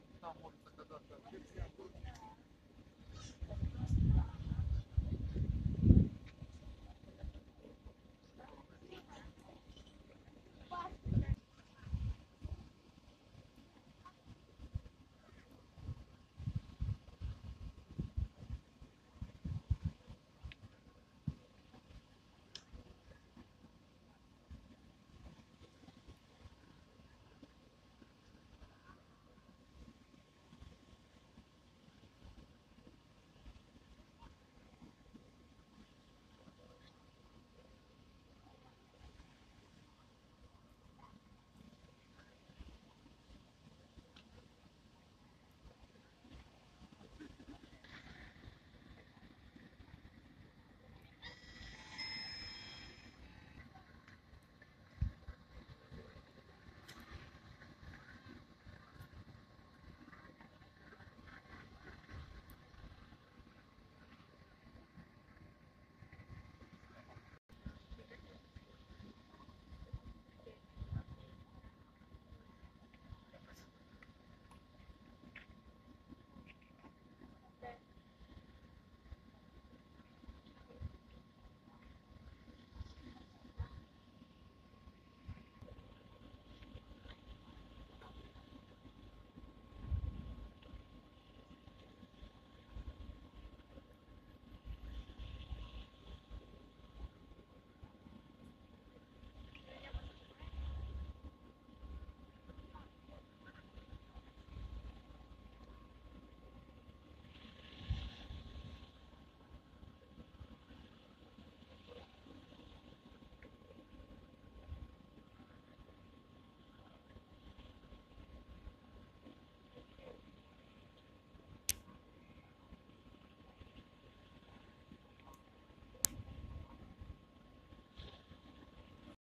там, там вот это, да, да, да.